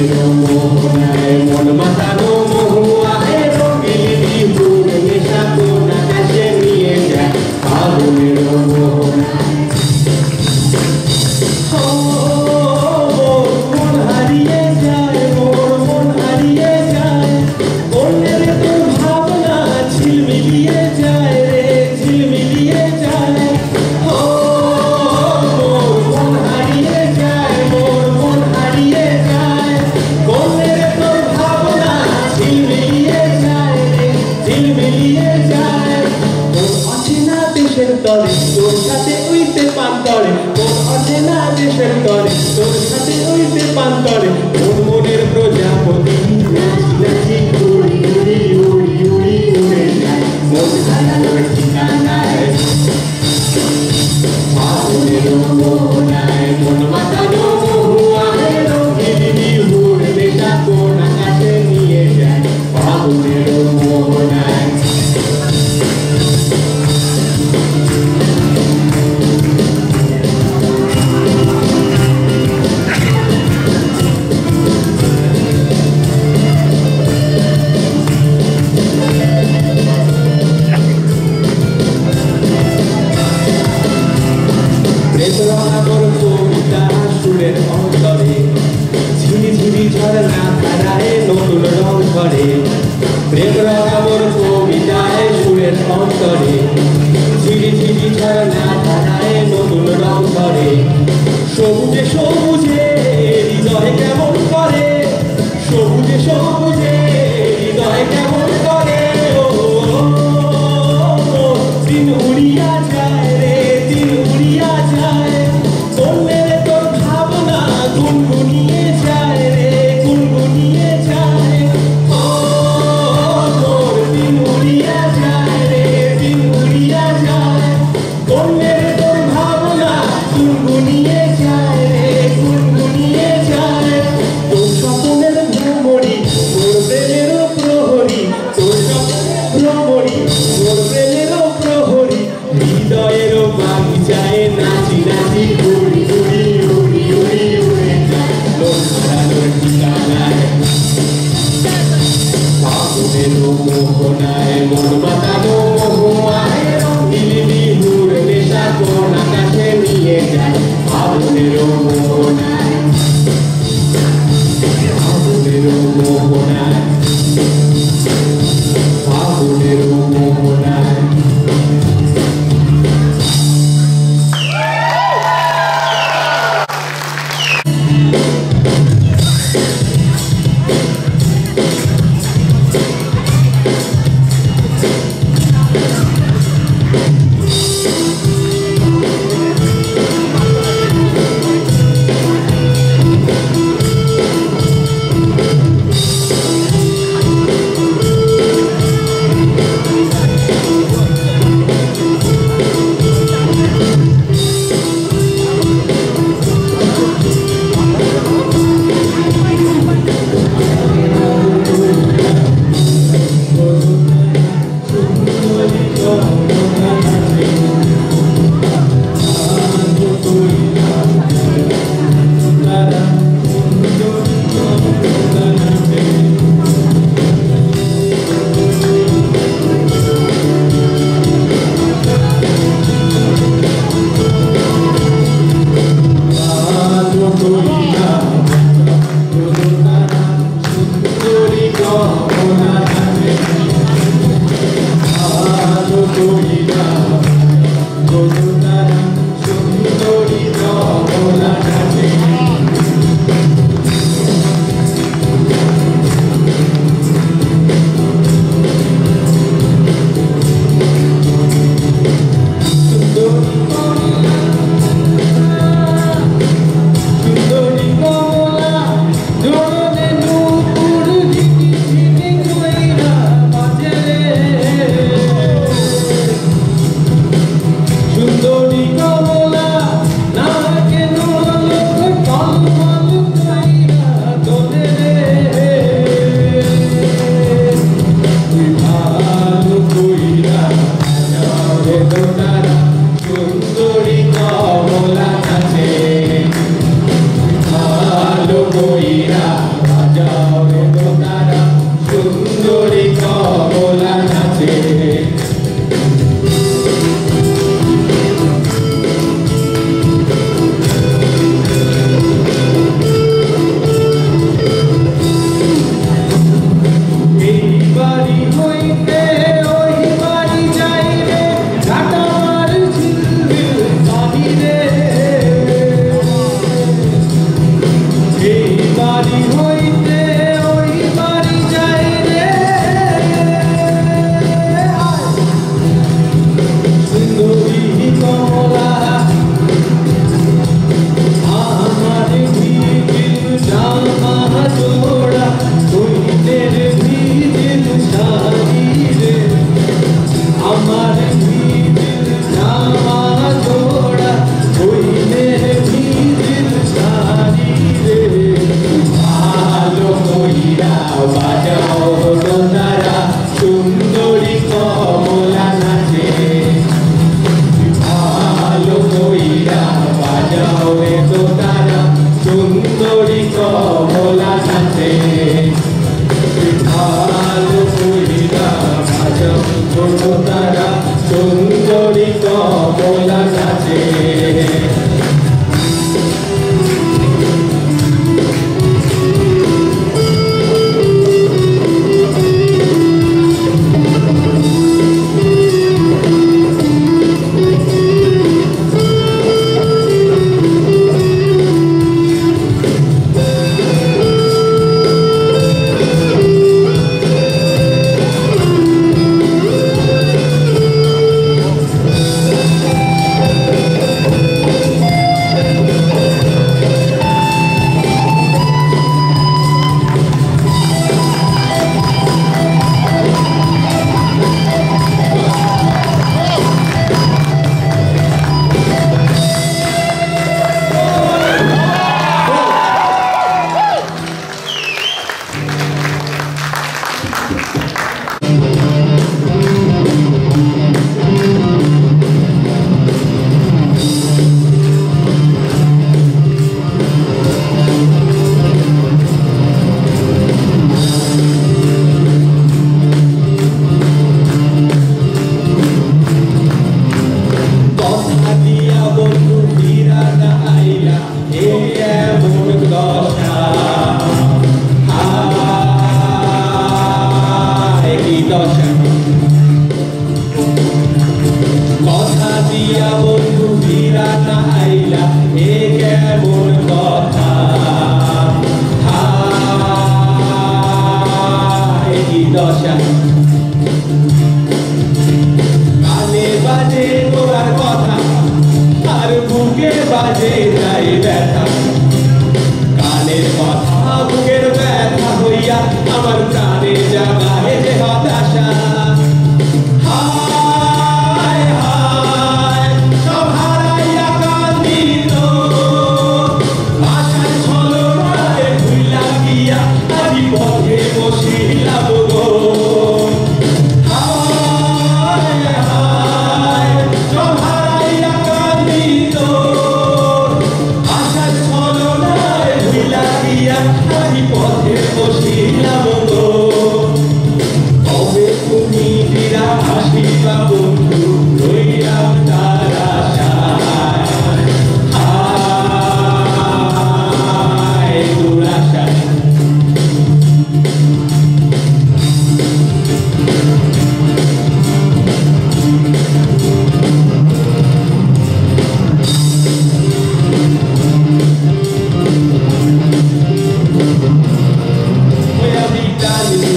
Senhor. তোর সাথে উইতে পান পান্তরে তোর অচেনা দেশের করে, তোর সাথে উইতে পান্তরে তোর মনের প্রজাপতি। উড়ি উড়ি উড়ি, উড়ে যায়। মন হারানোর ঠিকানায় Oh, i'm a little Tonight.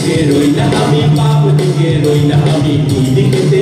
quiero y la a mi, papá te quiero y a mi,